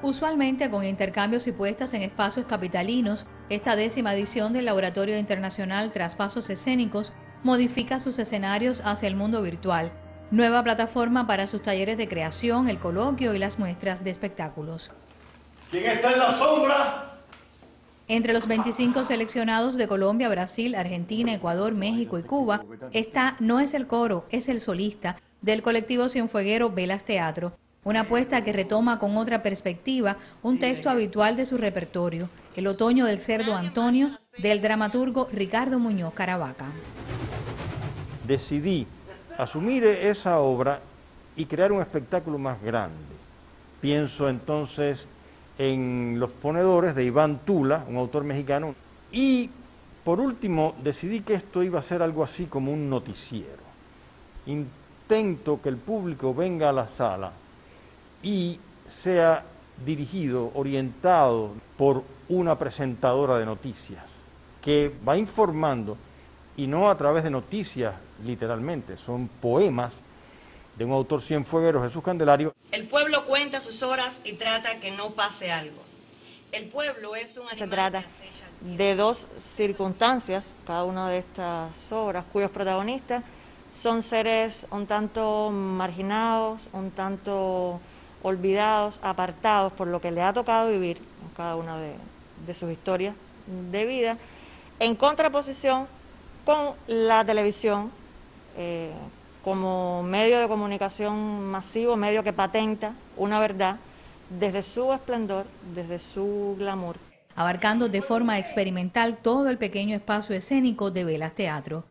Usualmente con intercambios y puestas en espacios capitalinos, esta décima edición del Laboratorio Internacional Traspasos Escénicos modifica sus escenarios hacia el mundo virtual, nueva plataforma para sus talleres de creación, el coloquio y las muestras de espectáculos. ¿Quién está en la sombra? Entre los 25 seleccionados de Colombia, Brasil, Argentina, Ecuador, México y Cuba, está No es el coro, es el solista del colectivo Cienfueguero Velas Teatro, una apuesta que retoma con otra perspectiva un texto habitual de su repertorio, El otoño del cerdo Antonio, del dramaturgo Ricardo Muñoz Caravaca. Decidí asumir esa obra y crear un espectáculo más grande. Pienso entonces en Los Ponedores de Iván Tula, un autor mexicano, y por último decidí que esto iba a ser algo así como un noticiero. Intento que el público venga a la sala y sea dirigido, orientado por una presentadora de noticias que va informando y no a través de noticias literalmente, son poemas de un autor cienfueguero, Jesús Candelario. El pueblo cuenta sus horas y trata que no pase algo. El pueblo es un Se trata de dos circunstancias, cada una de estas obras, cuyos protagonistas son seres un tanto marginados, un tanto olvidados, apartados por lo que le ha tocado vivir en cada una de, sus historias de vida, en contraposición con la televisión, eh, como medio de comunicación masivo, medio que patenta una verdad desde su esplendor, desde su glamour. Abarcando de forma experimental todo el pequeño espacio escénico de Velas Teatro.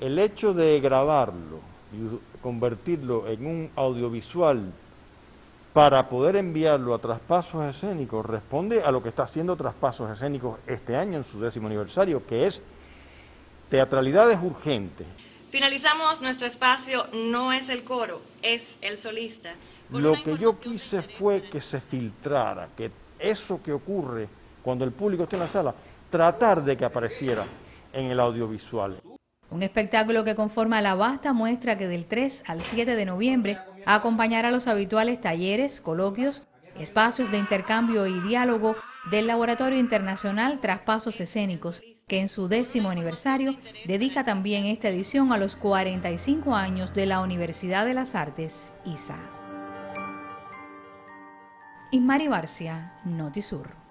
El hecho de grabarlo y convertirlo en un audiovisual para poder enviarlo a traspasos escénicos responde a lo que está haciendo traspasos escénicos este año en su décimo aniversario, que es teatralidades urgentes. Finalizamos nuestro espacio, no es el coro, es el solista. Lo que yo quise fue que se filtrara, que eso que ocurre cuando el público está en la sala, tratar de que apareciera en el audiovisual. Un espectáculo que conforma la vasta muestra que del 3 al 7 de noviembre acompañará los habituales talleres, coloquios, espacios de intercambio y diálogo del Laboratorio Internacional Traspasos Escénicos, que en su décimo aniversario dedica también esta edición a los 45 años de la Universidad de las Artes, ISA. Ismari Barcia, Notisur.